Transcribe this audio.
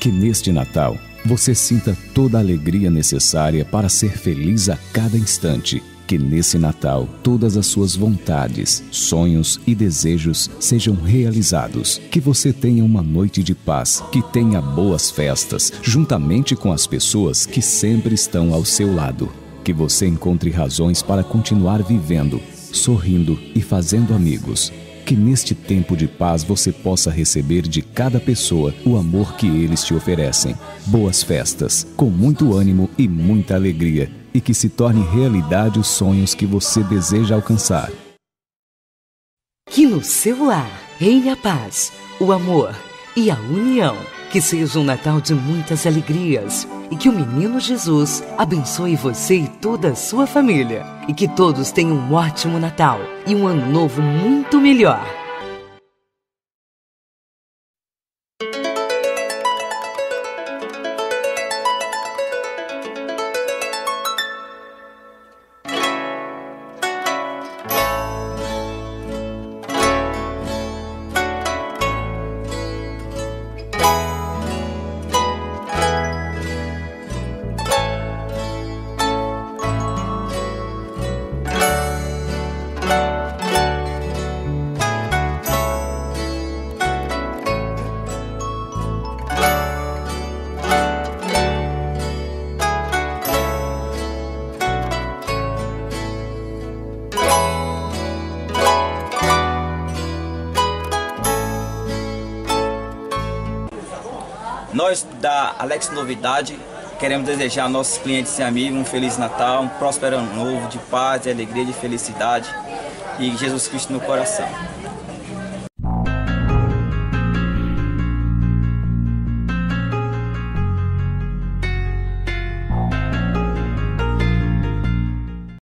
Que neste Natal você sinta toda a alegria necessária para ser feliz a cada instante. Que nesse Natal todas as suas vontades, sonhos e desejos sejam realizados. Que você tenha uma noite de paz, que tenha boas festas, juntamente com as pessoas que sempre estão ao seu lado. Que você encontre razões para continuar vivendo, sorrindo e fazendo amigos que neste tempo de paz você possa receber de cada pessoa o amor que eles te oferecem. Boas festas, com muito ânimo e muita alegria, e que se torne realidade os sonhos que você deseja alcançar. Que no seu lar reine a paz, o amor e a união. Que seja um Natal de muitas alegrias e que o menino Jesus abençoe você e toda a sua família. E que todos tenham um ótimo Natal e um ano novo muito melhor. Nós da Alex Novidade queremos desejar aos nossos clientes e amigos um Feliz Natal, um próspero ano novo, de paz, de alegria, de felicidade e Jesus Cristo no coração.